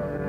you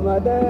Ramadan.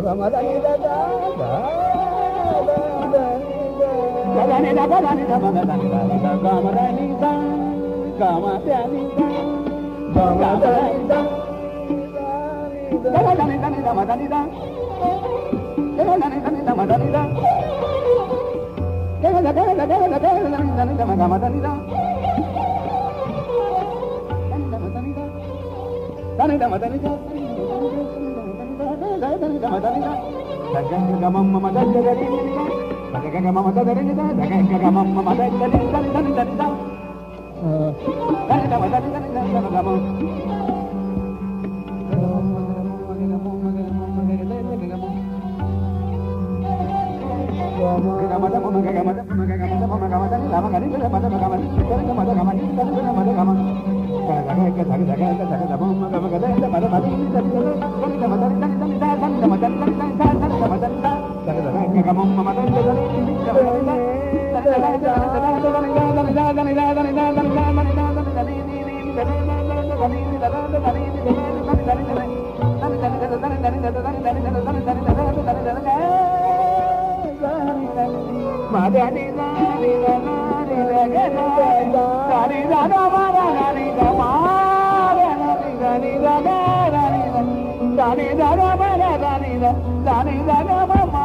da da da da Gagal, gagal, gagal, gagal, gagal, gagal, దాని దాని మా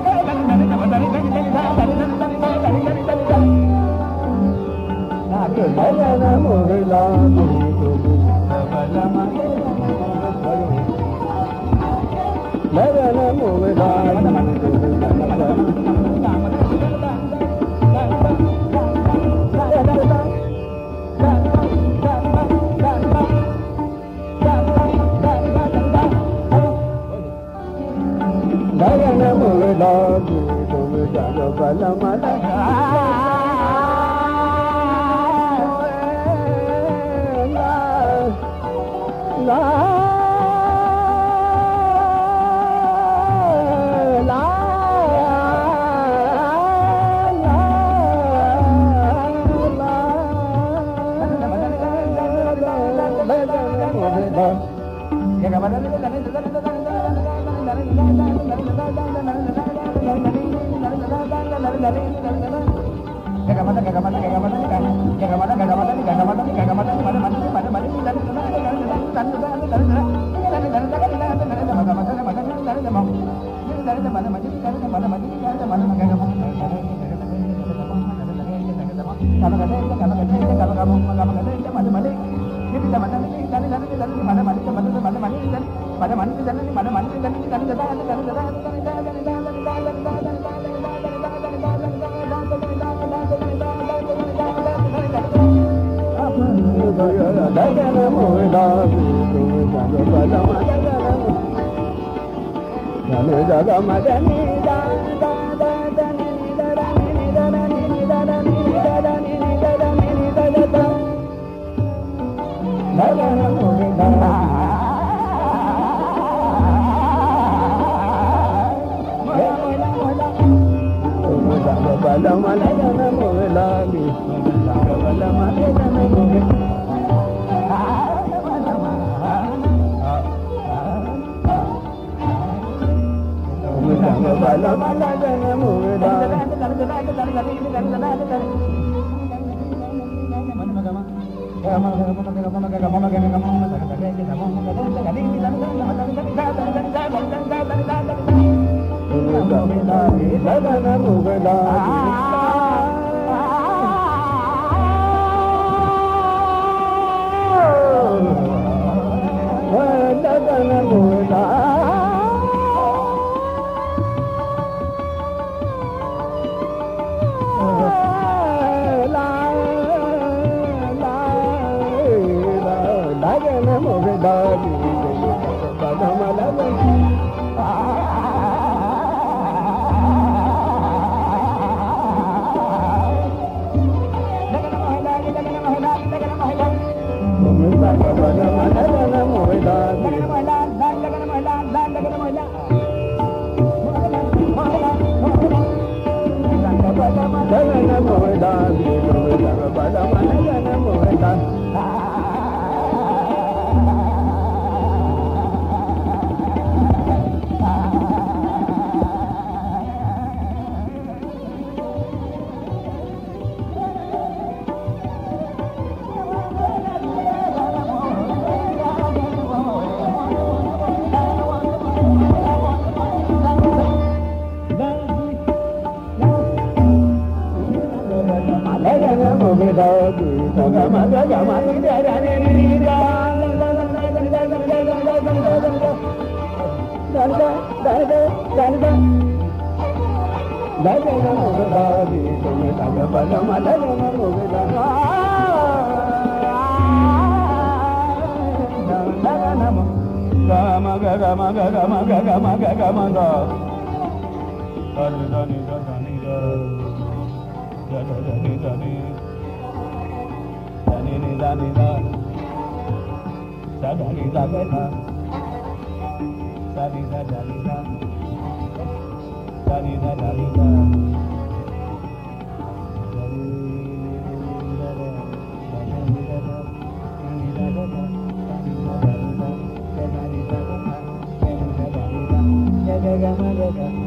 भोलानोलाम బలమల బలమల బలమల బలమల لالا لالے yoga.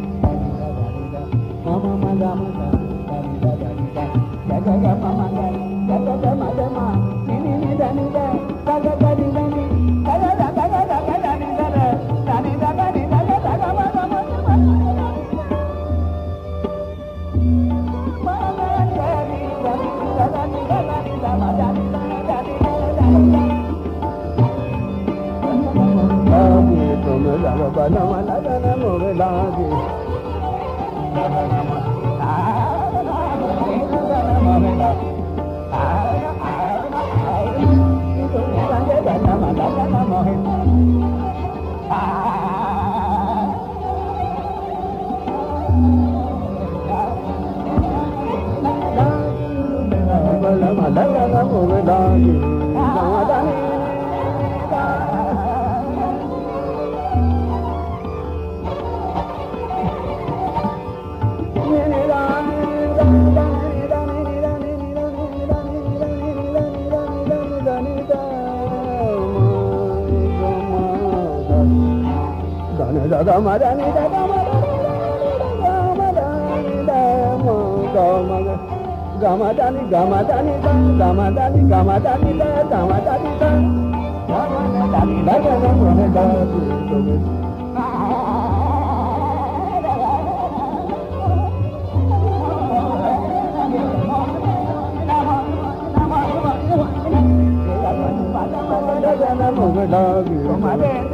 Gamadani, Gamadani, Gamadani, Gamadani, Gamadani, Gamadani, Gamadani, Gamadani, Gamadani, Gamadani, Gamadani, Gamadani, Gamadani, Gamadani, Gamadani, Gamadani, Gamadani, Gamadani, Gamadani,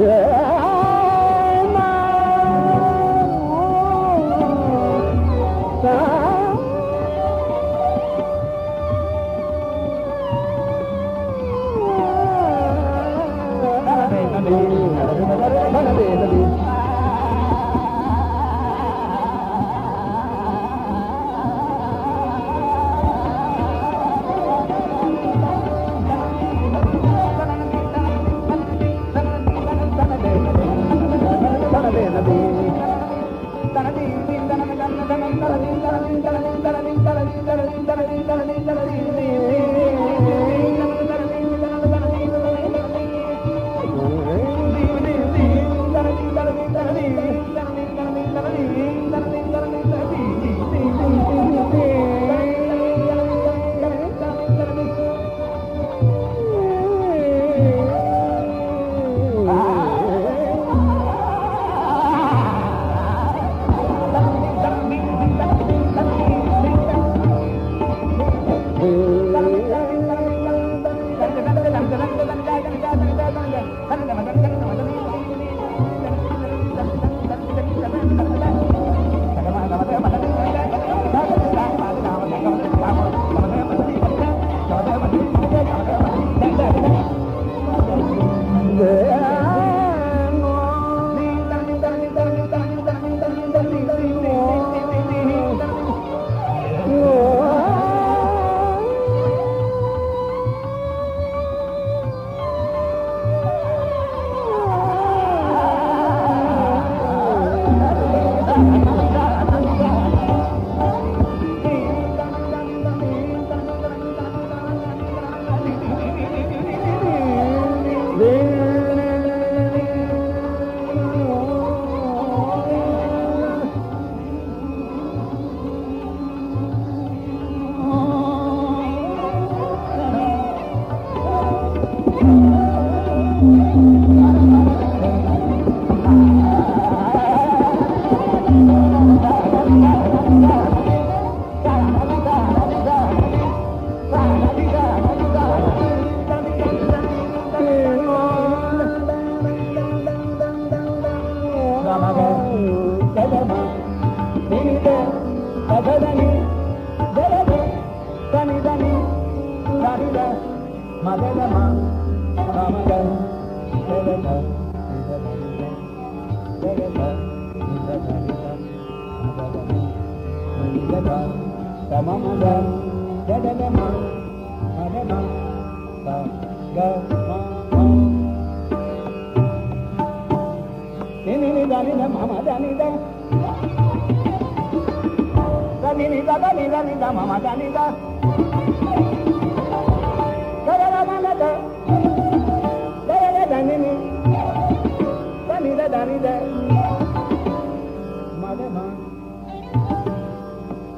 Yeah.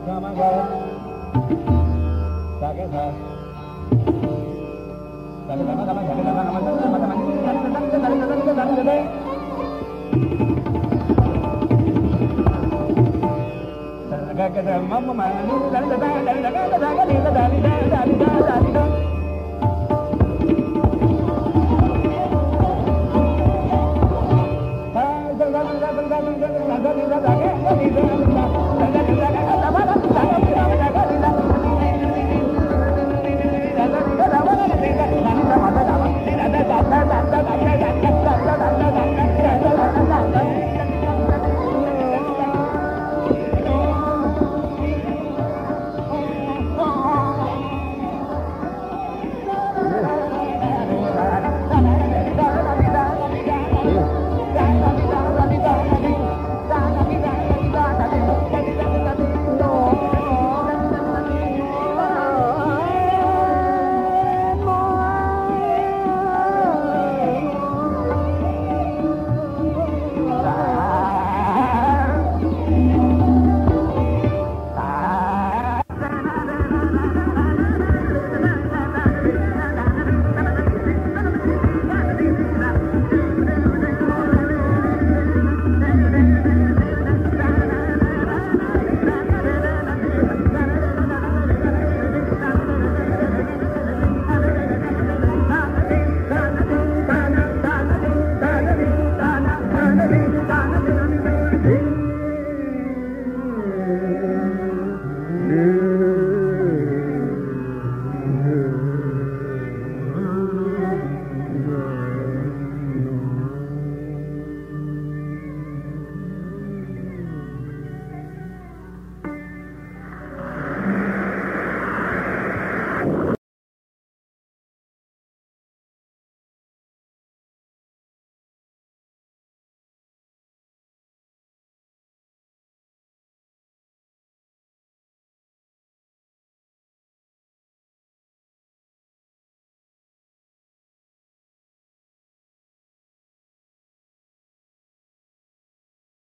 Rama Rama Mama,